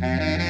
Mm-hmm.